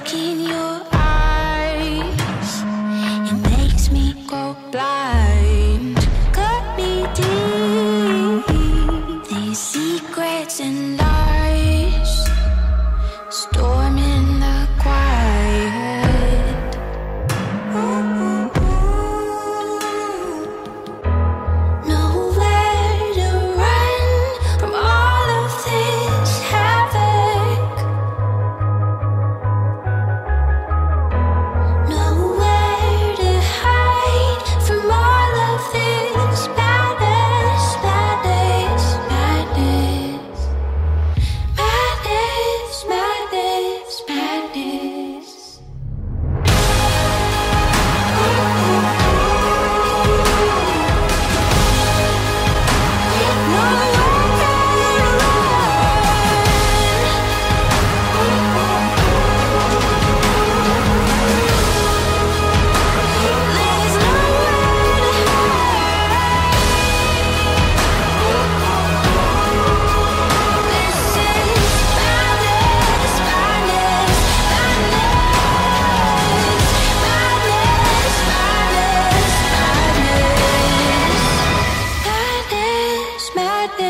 look in your eyes, it makes me go blind.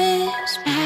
Christmas.